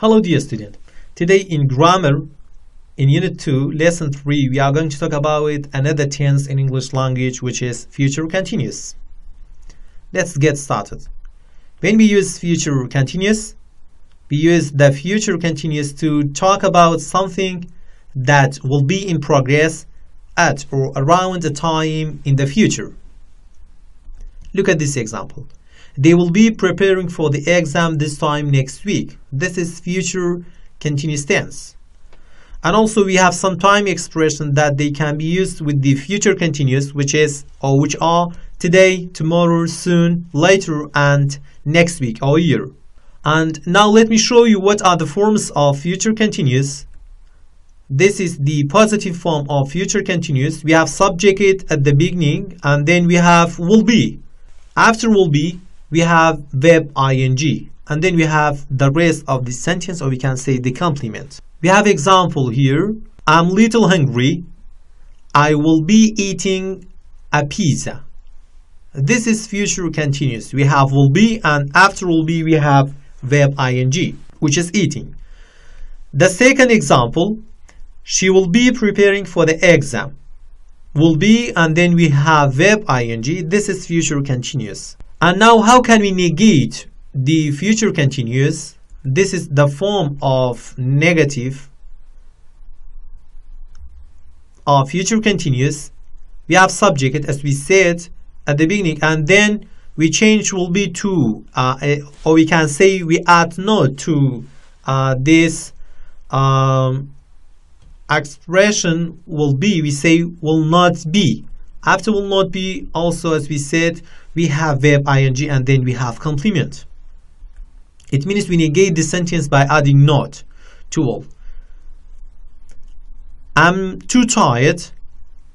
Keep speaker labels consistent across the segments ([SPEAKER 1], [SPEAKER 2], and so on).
[SPEAKER 1] Hello dear student. Today in grammar in unit 2 lesson 3 we are going to talk about another tense in English language which is future continuous. Let's get started. When we use future continuous we use the future continuous to talk about something that will be in progress at or around the time in the future. Look at this example. They will be preparing for the exam this time next week. This is future continuous tense. And also we have some time expression that they can be used with the future continuous which is or which are today, tomorrow, soon, later and next week or year. And now let me show you what are the forms of future continuous. This is the positive form of future continuous. We have subject at the beginning and then we have will be. After will be, we have verb ing and then we have the rest of the sentence or we can say the complement. We have example here. I'm little hungry. I will be eating a pizza. This is future continuous. We have will be and after will be we have verb ing which is eating. The second example, she will be preparing for the exam. Will be and then we have verb ing. This is future continuous. And now how can we negate the future continuous? This is the form of negative of future continuous. We have subject as we said at the beginning and then we change will be to uh, or we can say we add not to uh, this um, expression will be we say will not be after will not be also as we said we have verb ing and then we have complement. It means we negate the sentence by adding not to all. I'm too tired.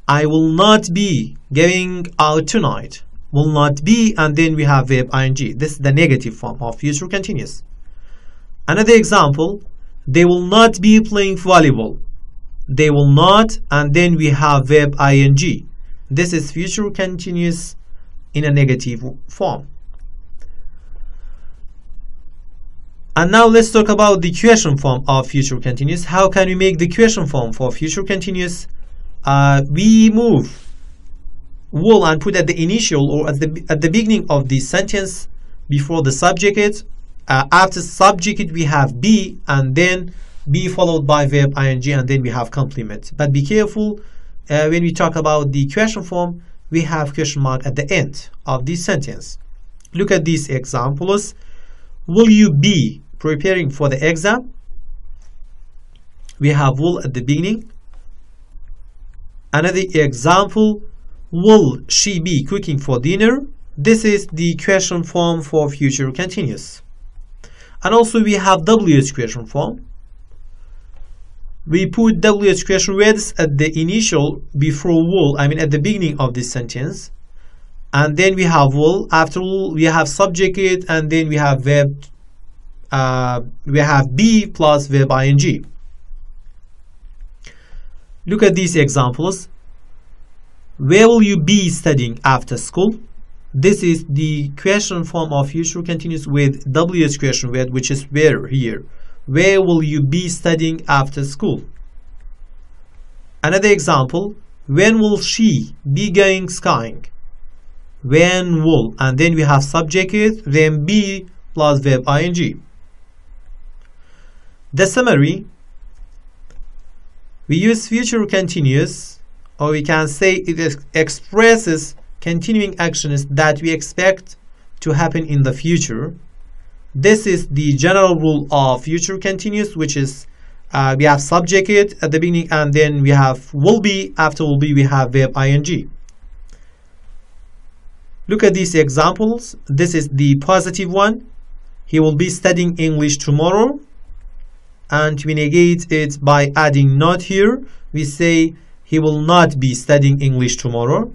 [SPEAKER 1] I will not be going out tonight. Will not be and then we have verb ing. This is the negative form of future continuous. Another example, they will not be playing volleyball. They will not and then we have verb ing. This is future continuous in a negative form. And now let's talk about the question form of future continuous. How can we make the question form for future continuous? Uh, we move will and put at the initial or at the at the beginning of the sentence before the subject. Uh, after subject we have be and then be followed by verb ing and then we have complement. But be careful uh, when we talk about the question form we have question mark at the end of the sentence. Look at these examples. Will you be preparing for the exam? We have will at the beginning. Another example, will she be cooking for dinner? This is the question form for future continuous. And also we have WH question form we put WH question words at the initial before will, I mean at the beginning of this sentence. And then we have will, after will we have subject it, and then we have verb, uh, we have be plus verb ing. Look at these examples. Where will you be studying after school? This is the question form of future continuous with WH question word, which is where here. Where will you be studying after school? Another example, when will she be going skiing? When will, and then we have subject, then be plus verb ing. The summary, we use future continuous, or we can say it expresses continuing actions that we expect to happen in the future this is the general rule of future continuous, which is uh, we have subject at the beginning and then we have will be. After will be, we have verb ing. Look at these examples. This is the positive one. He will be studying English tomorrow. And we negate it by adding not here. We say he will not be studying English tomorrow.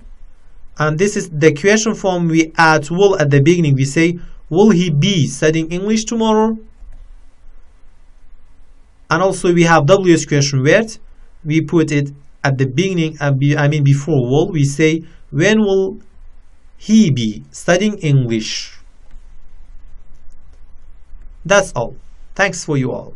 [SPEAKER 1] And this is the question form we add will at the beginning. We say Will he be studying English tomorrow? And also we have WH question word. We put it at the beginning, uh, I mean before will. We say, when will he be studying English? That's all. Thanks for you all.